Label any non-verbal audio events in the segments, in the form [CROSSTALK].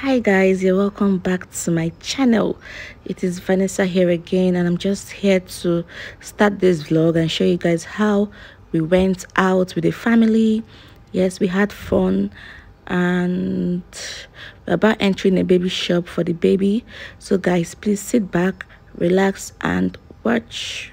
hi guys you're welcome back to my channel. It is vanessa here again and i'm just here to start this vlog and show you guys how we went out with the family. Yes we had fun and about entering a baby shop for the baby. So guys please sit back relax and watch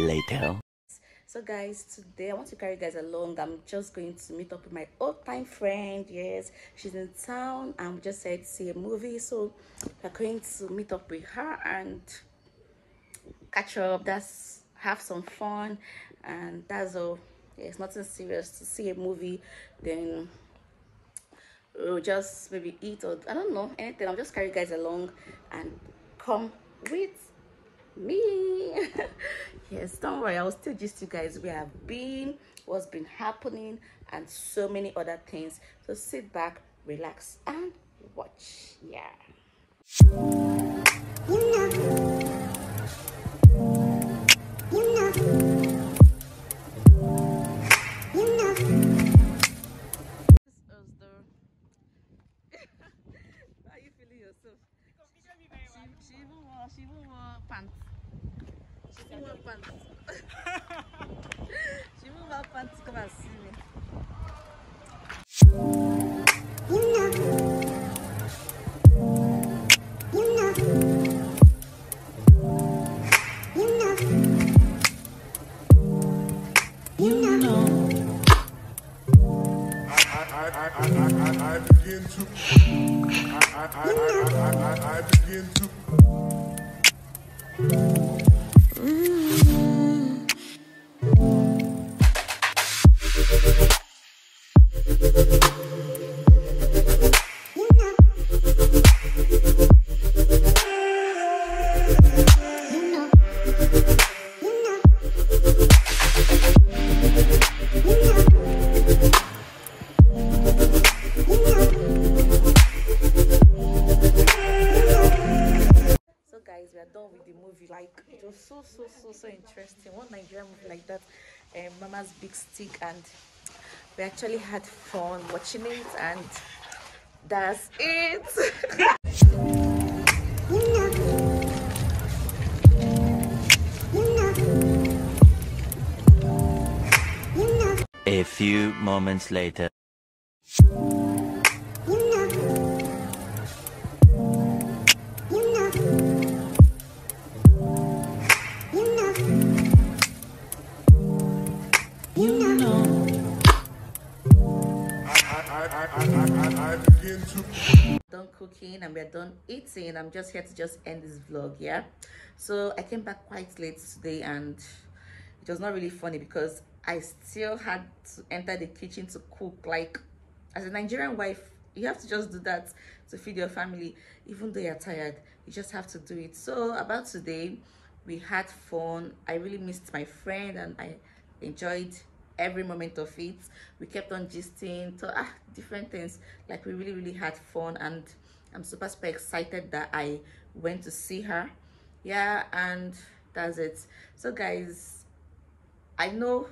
later. So guys, today I want to carry you guys along. I'm just going to meet up with my old time friend. Yes, she's in town and we just said see a movie. So we're going to meet up with her and catch up. That's have some fun and that's all. Yeah, it's nothing serious to see a movie. Then we'll just maybe eat or I don't know anything. I'll just carry you guys along and come with me. [LAUGHS] Yes don't worry. I'll still just you guys where i've been what's been happening and so many other things. So sit back relax and watch. Yeah. How are you feeling yourself? She, she even wore she even wore pants. She even wore pants. She even wore pants to come and see me. I, I, I, I, I begin to I, guys, we are done with the movie. Like it was so so so so interesting. One Nigerian movie like that, um, Mama's Big Stick, and we actually had fun watching it, and that's it. A few moments later. I, I, I, I, I, I begin to done cooking and we're done eating i'm just here to just end this vlog yeah? So i came back quite late today and it was not really funny because i still had to enter the kitchen to cook like as a nigerian wife you have to just do that to feed your family even though you're tired you just have to do it. So about today we had fun i really missed my friend and i enjoyed every moment of it. We kept on gisting. To ah different things. Like we really really had fun and i'm super super excited that i went to see her. Yeah and that's it. So guys i know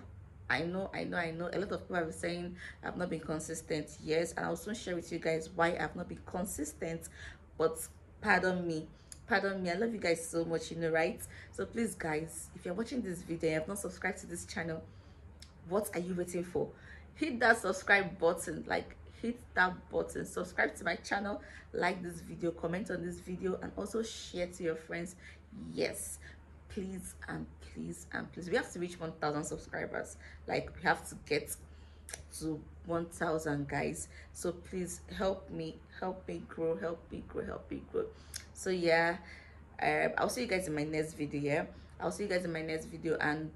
i know i know i know. A lot of people have been saying i've not been consistent. Yes and i'll soon share with you guys why i've not been consistent but pardon me. Pardon me. I love you guys so much you know right? So please guys if you're watching this video and you have not subscribed to this channel what are you waiting for? Hit that subscribe button like hit that button. Subscribe to my channel like this video comment on this video and also share to your friends. Yes please and please and please. We have to reach 1000 subscribers. Like we have to get to 1000 guys. So please help me help me grow help me grow help me grow. So yeah um, i'll see you guys in my next video yeah? I'll see you guys in my next video. And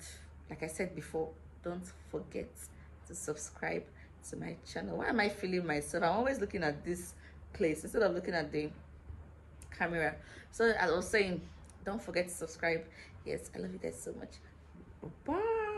like i said before don't forget to subscribe to my channel. Why am i feeling myself? I'm always looking at this place instead of looking at the camera. So as i was saying don't forget to subscribe. Yes i love you guys so much. Bye